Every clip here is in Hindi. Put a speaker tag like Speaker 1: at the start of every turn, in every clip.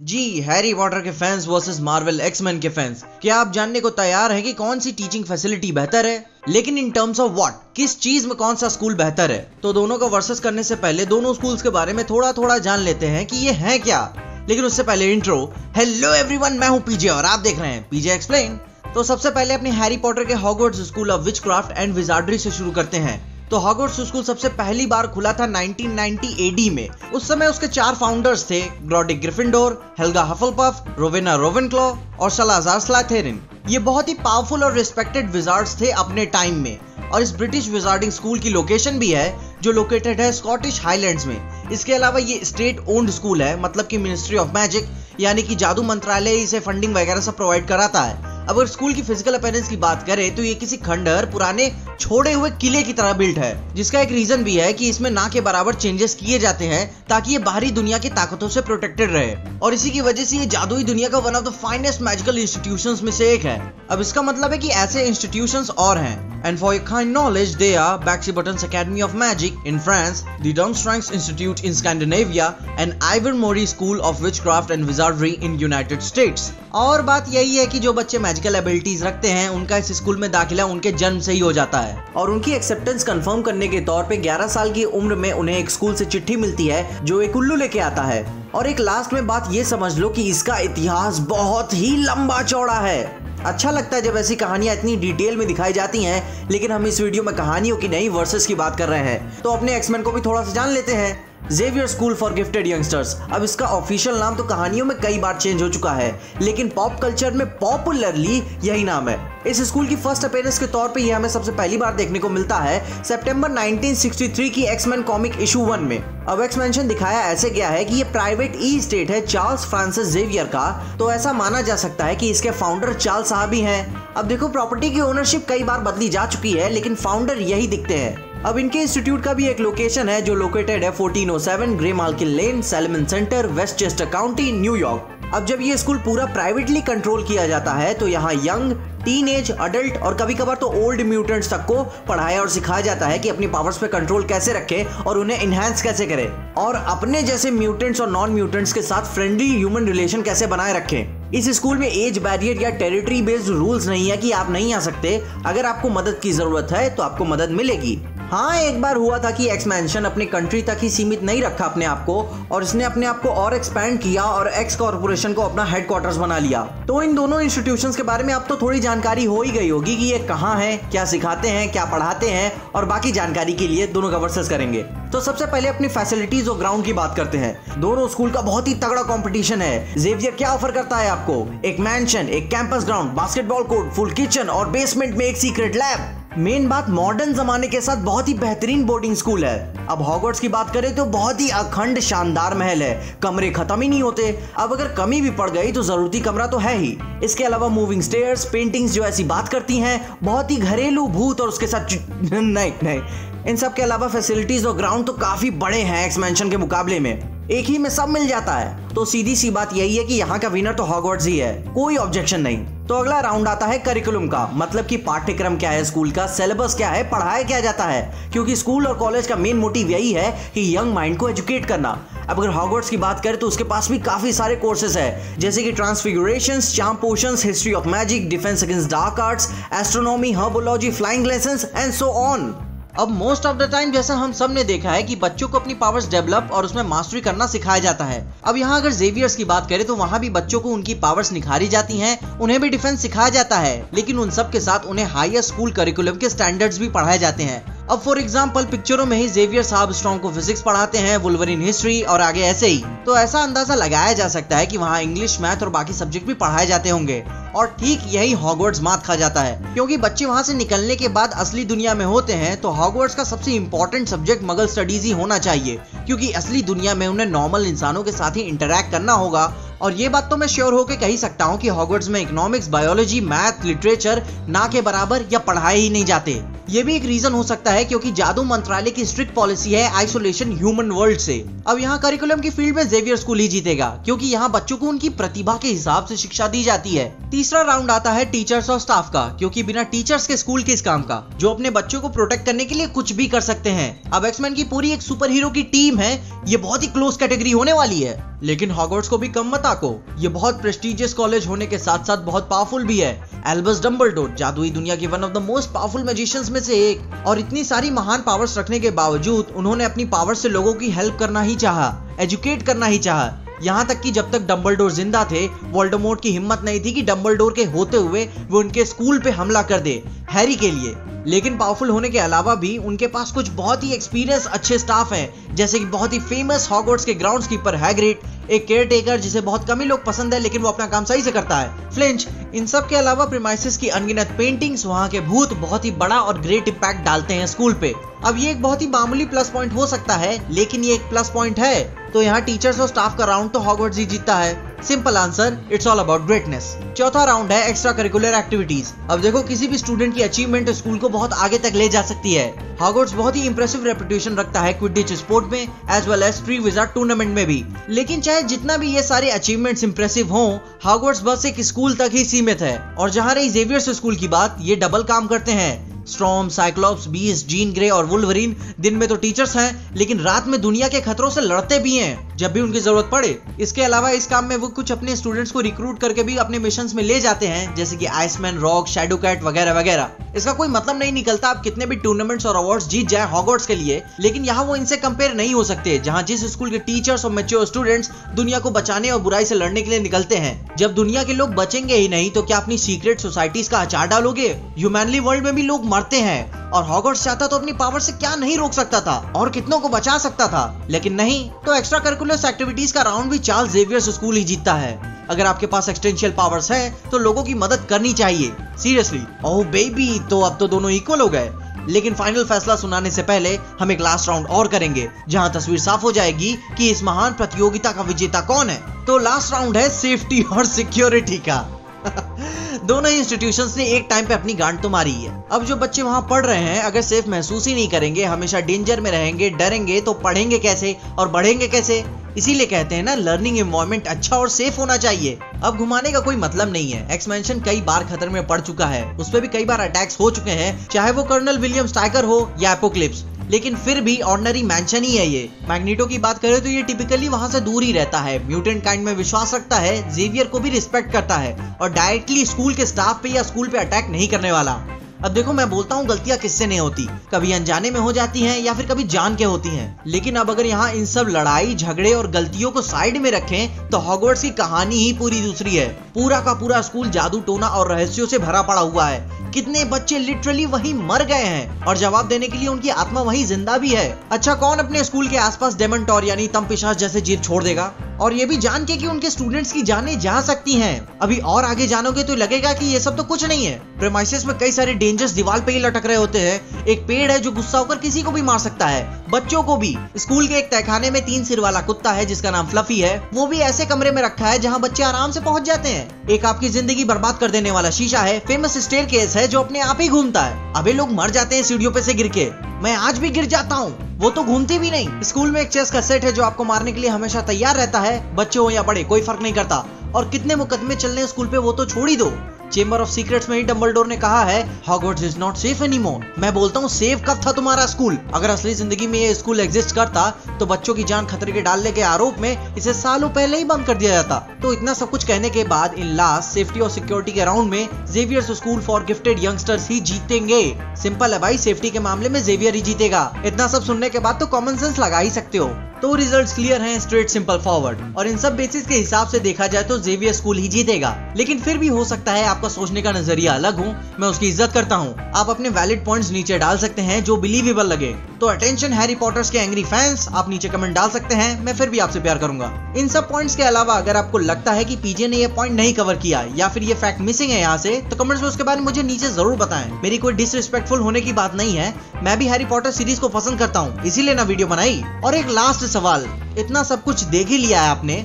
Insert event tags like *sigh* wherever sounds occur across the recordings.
Speaker 1: जी हैरी पॉटर के fans versus Marvel X Men के फैंस क्या आप जानने को तैयार हैं कि कौन सी टीचिंग फैसिलिटी बेहतर है? लेकिन इन टर्म्स ऑफ़ व्हाट किस चीज़ में कौन सा स्कूल बेहतर है? तो दोनों को वर्सेस करने से पहले दोनों स्कूल्स के बारे में थोड़ा थोड़ा जान लेते हैं कि ये है क्या. लेकिन उससे पहले इंट्रो हेलो एवरीवन मैं हूँ पीजे और आप देख रहे हैं पीजे एक्सप्लेन तो सबसे पहले अपने हैरी पॉटर के Hogwarts school of witch and wizardry से शुरू करते हैं. तो हॉगवर्ड्स स्कूल सबसे पहली बार खुला था 1990 एडी में। उस समय उसके चार फाउंडर्स थे Godric Gryffindor Helga Hufflepuff Rowena Ravenclaw और सलाजार स्लाथेरिन ये बहुत ही पावरफुल और रिस्पेक्टेड विजार्ड्स थे अपने टाइम में। और इस ब्रिटिश विजार्डिंग स्कूल की लोकेशन भी है, जो लोकेटेड है स्कॉटिश हाईलैंड्स में। इसके अलावा ये स्टेट ओन्ड स्कूल है मतलब कि मिनिस्ट्री ऑफ़ मैजिक यानी कि जादू मंत्रालय इसे फंडिंग वगैरह सब प्रोवाइड कराता है। अगर स्कूल की फ़िज़िकल अपेयरेंस की बात करें तो ये किसी खंडहर, पुराने छोड़े हुए किले की तरह बिल्ट है जिसका एक रीजन भी है कि इसमें ना के बराबर चेंजेस किए जाते हैं ताकि ये बाहरी दुनिया की ताकतों से प्रोटेक्टेड रहे। और इसी की वजह से ये जादुई दुनिया का one of the finest magical institution में से एक है। अब इसका मतलब है की ऐसे इंस्टीट्यूशन और हैं। For your kind knowledge, they are Baxi Buttons Academy of Magic in France, the Durmstrang's Institute in Scandinavia, and Ivan Mori School of Witchcraft and Wizardry in United States. और बात यही है कि जो बच्चे मैजिकल एबिलिटीज रखते हैं उनका इस स्कूल में दाखिला उनके जन्म से ही हो जाता है। और उनकी एक्सेप्टेंस कंफर्म करने के तौर पे 11 साल की उम्र में उन्हें एक स्कूल से चिट्ठी मिलती है, जो एक उल्लू लेके आता है। और एक लास्ट में बात ये समझ लो कि इसका इतिहास बहुत ही लंबा चौड़ा है। अच्छा लगता है जब ऐसी कहानियाँ इतनी डिटेल में दिखाई जाती हैं, लेकिन हम इस वीडियो में कहानियों की नई वर्सेस की बात कर रहे हैं। तो अपने एक्समैन को भी थोड़ा सा जान लेते हैं। Xavier school for gifted youngsters अब इसका ऑफिशियल नाम तो कहानियों में कई बार चेंज हो चुका है, लेकिन पॉप कल्चर में पॉपुलरली यही नाम है। इस स्कूल की फ़र्स्ट अपेयरेंस के तौर पे ये हमें सबसे पहली बार देखने को मिलता है सितंबर 1963 की एक्समैन कॉमिक इशू वन में। अब एक्सपेंशन दिखाया ऐसे गया है कि ये प्राइवेट ई स्टेट है चार्ल्स फ्रांसिस जेवियर का तो ऐसा माना जा सकता है कि इसके फाउंडर चार्ल्स साहब ही हैं। अब देखो प्रॉपर्टी की ओनरशिप कई बार बदली जा चुकी है, लेकिन फाउंडर यही दिखते हैं। अब इनके इंस्टीट्यूट का भी एक लोकेशन है जो लोकेटेड है 1407 Gray Markin lane, Selman Center, Westchester County New York अब जब ये स्कूल पूरा प्राइवेटली कंट्रोल किया जाता है तो यहाँ यंग टीन एज अडल्ट और कभी कभार तो ओल्ड म्यूटेंट्स तक को पढ़ाया और सिखाया जाता है कि अपनी पावर्स पे कंट्रोल कैसे रखें और उन्हें इनहेंस कैसे करें। और अपने जैसे म्यूटेंट्स और नॉन म्यूटेंट्स के साथ फ्रेंडली ह्यूमन रिलेशन कैसे बनाए रखें। इस स्कूल में एज बैरियर या टेरिटरी बेस्ड रूल्स नहीं है कि आप नहीं आ सकते। अगर आपको मदद की ज़रूरत है तो आपको मदद मिलेगी। हाँ एक बार हुआ था कि एक्सपेंशन अपने कंट्री तक ही सीमित नहीं रखा अपने आप को और इसने अपने आप को और एक्सपैंड किया और एक्स कॉर्पोरेशन को अपना हेडक्वार्टर्स बना लिया। तो इन दोनों इंस्टीट्यूशंस के बारे में आप तो थोड़ी जानकारी हो ही गई होगी कि ये कहाँ है, क्या सिखाते हैं, क्या पढ़ाते हैं और बाकी जानकारी के लिए दोनों का वर्सेस करेंगे। तो सबसे पहले अपनी फैसिलिटीज़ और ग्राउंड की बात करते हैं। दोनों स्कूल का बहुत ही तगड़ा कंपटीशन है। जेवियर क्या ऑफ़र करता है आपको? एक मैंशन एक campus ground basketball court full kitchen और बेसमेंट में एक सीक्रेट लैब मेन बात मॉडर्न जमाने के साथ बहुत ही बेहतरीन बोर्डिंग स्कूल है। अब हॉगवर्ट्स की बात करें तो बहुत ही अखंड, शानदार महल है। कमरे खत्म ही नहीं होते। अब अगर कमी भी पड़ गई तो जरूरती कमरा तो है ही। इसके अलावा मूविंग स्टेयर्स पेंटिंग्स जो ऐसी बात करती हैं, बहुत ही घरेलू भूत और उसके साथ *laughs* नहीं नहीं। इन सब के अलावा फैसिलिटीज़ और ग्राउंड तो काफ़ी बड़े हैं एक्सपेंशन के मुकाबले में। एक ही में सब मिल जाता है। तो सीधी सी बात यही है कि यहाँ का विनर तो हॉगवर्ड्स ही है। कोई ऑब्जेक्शन नहीं। तो अगला राउंड आता है करिकुलम का। मतलब कि पाठ्यक्रम क्या है स्कूल का सिलेबस क्या है, पढ़ाया क्या जाता है? क्योंकि स्कूल और कॉलेज का मेन मोटिव यही है कि यंग माइंड को एजुकेट करना। अब अगर हॉगवर्ड्स की बात करें तो उसके पास भी काफ़ी सारे कोर्सेज है। जैसे कि transfiguration charm potion history of magic defence against dark arts astronomy herbology flying lesson and so on अब मोस्ट ऑफ़ द टाइम जैसा हम सबने देखा है कि बच्चों को अपनी पावर्स डेवलप और उसमें मास्टरी करना सिखाया जाता है। अब यहाँ अगर जेवियर्स की बात करें तो वहाँ भी बच्चों को उनकी पावर्स निखारी जाती हैं, उन्हें भी डिफेंस सिखाया जाता है। लेकिन उन सब के साथ उन्हें हायर स्कूल करिकुलम के स्टैंडर्ड्स भी पढ़ाए जाते हैं। अब फॉर एग्ज़ाम्पल पिक्चरों में ही जेवियर साहब स्ट्रॉन्ग को फिजिक्स पढ़ाते हैं वुलवरिन हिस्ट्री और आगे ऐसे ही। तो ऐसा अंदाज़ा लगाया जा सकता है कि वहाँ इंग्लिश मैथ और बाकी सब्जेक्ट भी पढ़ाए जाते होंगे। और ठीक यही हॉगवर्ड्स मात खा जाता है, क्योंकि बच्चे वहाँ से निकलने के बाद असली दुनिया में होते हैं तो हॉगवर्ड्स का सबसे इम्पोर्टेंट सब्जेक्ट मगल स्टडीज़ ही होना चाहिए, क्योंकि असली दुनिया में उन्हें नॉर्मल इंसानों के साथ ही इंटरेक्ट करना होगा। और ये बात तो मैं श्योर होकर कह सकता हूँ कि हॉगवर्ड्स में इकोनॉमिक्स बायोलॉजी मैथ लिटरेचर ना के बराबर या पढ़ाए ही नहीं जाते। ये भी एक रीजन हो सकता है क्योंकि जादू मंत्रालय की स्ट्रिक्ट पॉलिसी है आइसोलेशन ह्यूमन वर्ल्ड से। अब यहाँ करिकुलम की फ़ील्ड में जेवियर स्कूल ही जीतेगा, क्योंकि यहाँ बच्चों को उनकी प्रतिभा के हिसाब से शिक्षा दी जाती है। तीसरा राउंड आता है टीचर्स और स्टाफ का, क्योंकि बिना टीचर्स के स्कूल किस काम का? जो अपने बच्चों को प्रोटेक्ट करने के लिए कुछ भी कर सकते हैं। अब एक्समैन की पूरी एक सुपर हीरो की टीम है, ये बहुत ही क्लोज कैटेगरी होने वाली है। लेकिन हॉगवर्ट्स को भी कम मत आको। ये बहुत प्रेस्टिजियस कॉलेज होने के साथ साथ बहुत पावरफुल भी है। एल्बस डम्बलडोर जादुई दुनिया की one of the most powerful magicians में से एक। और इतनी सारी महान पावर्स रखने के बावजूद उन्होंने अपनी पावर से लोगों की हेल्प करना ही चाहा एजुकेट करना ही चाहा। यहाँ तक कि जब तक डम्बलडोर ज़िंदा थे वोल्डेमोर्ट की हिम्मत नहीं थी कि डम्बलडोर के होते हुए वो उनके स्कूल पे हमला कर दे हैरी के लिए। लेकिन पावरफुल होने के अलावा भी उनके पास कुछ बहुत ही एक्सपीरियंस अच्छे स्टाफ हैं। जैसे कि बहुत ही फ़ेमस हॉगवर्ट्स के ग्राउंड कीपर हैग्रिड एक केयर टेकर जिसे बहुत कम ही लोग पसंद है, लेकिन वो अपना काम सही से करता है। फ्लिंच इन सब के अलावा प्रीमाइसिस की अनगिनत पेंटिंग्स वहाँ के भूत बहुत ही बड़ा और ग्रेट इम्पैक्ट डालते हैं स्कूल पे। अब ये एक बहुत ही मामूली प्लस पॉइंट हो सकता है, लेकिन ये एक प्लस पॉइंट है। तो यहाँ टीचर्स और स्टाफ का राउंड तो हॉगवर्ट्स ही जीतता है। Simple answer it's all about greatness चौथा राउंड है एक्स्ट्रा करिकुलर एक्टिविटीज़ अब देखो, किसी भी स्टूडेंट की अचीवमेंट स्कूल को बहुत आगे तक ले जा सकती है। हॉगवर्ट्स बहुत ही इंप्रेसिव रेपुटेशन रखता है क्विडिच स्पोर्ट में as well as Triwizard tournament में भी। लेकिन चाहे जितना भी ये सारे अचीवमेंट्स इंप्रेसिव हों हॉगवर्ट्स बस एक स्कूल तक ही सीमित है। और जहाँ रही जेवियर्स स्कूल की बात, ये डबल काम करते हैं। Storm Cyclops Beast Jean Grey और वुलवरीन दिन में तो टीचर्स हैं, लेकिन रात में दुनिया के खतरों से लड़ते भी हैं, जब भी उनकी ज़रूरत पड़े। इसके अलावा इस काम में वो कुछ अपने स्टूडेंट्स को रिक्रूट करके भी अपने मिशन में ले जाते हैं, जैसे कि आइसमैन रॉक शेडो कैट वगैरह वगैरह। इसका कोई मतलब नहीं निकलता, आप कितने भी टूर्नामेंट्स और अवार्ड्स जीत जाए हॉगवर्ट्स के लिए, लेकिन यहाँ वो इनसे कंपेयर नहीं हो सकते, जहाँ जिस स्कूल के टीचर्स और मेच्योर स्टूडेंट्स दुनिया को बचाने और बुराई से लड़ने के लिए निकलते हैं। जब दुनिया के लोग बचेंगे ही नहीं तो क्या अपनी सीक्रेट सोसाइटीज का अचार डालोगे? ह्यूमैनली वर्ल्ड में भी लोग मरते हैं। और हॉगवर्ट्स चाहता तो अपनी पावर से क्या नहीं रोक सकता था, और कितनों को बचा सकता था। लेकिन नहीं तो एक्स्ट्रा करिकुलर एक्टिविटीज़ का राउंड भी चार्ल्स जेवियर्स स्कूल ही जीतता है। अगर आपके पास एक्सटेंशियल पावर्स है तो लोगों की मदद करनी चाहिए। सीरियसली ओह बेबी तो अब तो दोनों इक्वल हो गए। लेकिन फाइनल फैसला सुनाने से पहले हम एक लास्ट राउंड और करेंगे, जहाँ तस्वीर साफ़ हो जाएगी कि इस महान प्रतियोगिता का विजेता कौन है। तो लास्ट राउंड है सेफ्टी और सिक्योरिटी का। *laughs* दोनों इंस्टीट्यूशन ने एक टाइम पे अपनी गांड तो मारी है। अब जो बच्चे वहाँ पढ़ रहे हैं, अगर सेफ़ महसूस ही नहीं करेंगे, हमेशा डेंजर में रहेंगे, डरेंगे तो पढ़ेंगे कैसे? और बढ़ेंगे कैसे? इसीलिए कहते हैं ना लर्निंग एनवायरमेंट अच्छा और सेफ़ होना चाहिए। अब घुमाने का कोई मतलब नहीं है। एक्सपेंशन कई बार खतरे में पड़ चुका है। उस पर भी कई बार अटैक्स हो चुके हैं, चाहे वो कर्नल विलियम स्टाइकर हो या एपोक्लिप्स लेकिन फिर भी ऑर्डनरी मैंशन ही है ये। मैग्नेटो की बात करें तो ये टिपिकली वहाँ से दूर ही रहता है। म्यूटेंट काइंड में विश्वास रखता है जेवियर को भी रिस्पेक्ट करता है और डायरेक्टली स्कूल के स्टाफ पे या स्कूल पे अटैक नहीं करने वाला। अब देखो, मैं बोलता हूँ, गलतियाँ किससे नहीं होती? कभी अनजाने में हो जाती हैं या फिर कभी जान के होती हैं। लेकिन अब अगर यहाँ इन सब लड़ाई, झगड़े और गलतियों को साइड में रखें तो हॉगवर्ट्स की कहानी ही पूरी दूसरी है। पूरा का पूरा स्कूल जादू, टोना और रहस्यों से भरा पड़ा हुआ है। कितने बच्चे लिटरली वहीं मर गए हैं। और जवाब देने के लिए उनकी आत्मा वहीं ज़िंदा भी है। अच्छा कौन अपने स्कूल के आसपास डेमंटोर यानी तम पिशाच जैसे जीत छोड़ देगा? और ये भी जान के कि उनके स्टूडेंट्स की जाने जा सकती हैं। अभी और आगे जानोगे तो लगेगा कि ये सब तो कुछ नहीं है। प्रेमाइसिस में कई सारे डेंजर्स दीवार पे ही लटक रहे होते हैं। एक पेड़ है जो गुस्सा होकर किसी को भी मार सकता है। बच्चों को भी। स्कूल के एक तहखाने में तीन सिर वाला कुत्ता है, जिसका नाम फ्लफी है। वो भी ऐसे कमरे में रखा है जहाँ बच्चे आराम से पहुँच जाते हैं। एक आपकी ज़िंदगी बर्बाद कर देने वाला शीशा है। फ़ेमस स्टेयर केस है जो अपने आप ही घूमता है। अभी लोग मर जाते हैं सीढ़ियों पे से गिर के। मैं आज भी गिर जाता हूँ। वो तो घूमती भी नहीं। स्कूल में एक चेस का सेट है जो आपको मारने के लिए हमेशा तैयार रहता है। बच्चे हो या बड़े, कोई फ़र्क नहीं करता। और कितने मुकदमे चल रहे स्कूल पे, वो तो छोड़ ही दो। चेंबर ऑफ़ सीक्रेट्स में ही डम्बलडोर ने कहा है Hogwarts is not safe anymore मैं बोलता हूँ सेफ़ कब था तुम्हारा स्कूल अगर असली ज़िंदगी में ये स्कूल एग्जिस्ट करता तो बच्चों की जान खतरे के डालने के आरोप में इसे सालों पहले ही बंद कर दिया जाता। तो इतना सब कुछ कहने के बाद इन लास्ट सेफ्टी और सिक्योरिटी के राउंड में Xavier school for gifted youngsters ही जीतेंगे। सिंपल है भाई सेफ्टी के मामले में जेवियर ही जीतेगा। इतना सब सुनने के बाद तो कॉमन सेंस लगा ही सकते हो। तो रिजल्ट्स क्लियर हैं स्ट्रेट सिंपल फॉरवर्ड और इन सब बेसिस के हिसाब से देखा जाए तो जेवियर स्कूल ही जीतेगा. लेकिन फिर भी हो सकता है आपका सोचने का नज़रिया अलग हो। मैं उसकी इज़्ज़त करता हूँ। आप अपने वैलिड पॉइंट्स नीचे डाल सकते हैं जो बिलीवेबल लगे। तो अटेंशन हैरी पॉटर्स के एंग्री फैंस आप नीचे कमेंट डाल सकते हैं। मैं फिर भी आपसे प्यार करूँगा। इन सब पॉइंट्स के अलावा अगर आपको लगता है कि पीजे ने ये पॉइंट नहीं कवर किया, या फिर ये फैक्ट मिसिंग है यहाँ से तो कमेंट्स में उसके बारे में मुझे नीचे ज़रूर बताएँ। मेरी कोई डिसरिस्पेक्टफुल होने की बात नहीं है। मैं भी हैरी पॉटर सीरीज़ को पसंद करता हूँ, इसीलिए ना वीडियो बनाई। और एक लास्ट सवाल, इतना सब कुछ देख ही लिया है आपने?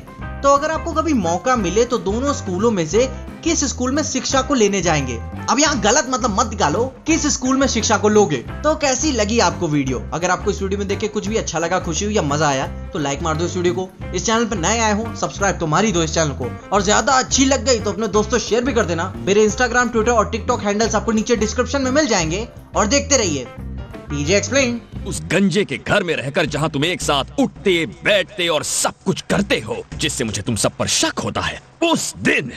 Speaker 1: तो अगर आपको कभी मौका मिले तो दोनों स्कूलों में से किस स्कूल में शिक्षा को लेने जाएँगे? अब यहाँ गलत मतलब मत निकालो, किस स्कूल में शिक्षा को लोगे? तो कैसी लगी आपको वीडियो अगर आपको इस वीडियो में देख के कुछ भी अच्छा लगा, खुशी हुई या मज़ा आया तो लाइक मार दो इस वीडियो को। इस चैनल पर नए आए हो सब्सक्राइब तो मार ही दो इस चैनल को। और ज़्यादा अच्छी लग गई तो अपने दोस्तों शेयर भी कर देना। मेरे इंस्टाग्राम ट्विटर और टिकटॉक हैंडल्स आपको नीचे डिस्क्रिप्शन में मिल जाएँगे। और देखते रहिए। टीजे एक्सप्लेन
Speaker 2: उस गंजे के घर में रहकर जहाँ तुम एक साथ उठते, बैठते और सब कुछ करते हो, जिससे मुझे तुम सब पर शक होता है। उस दिन।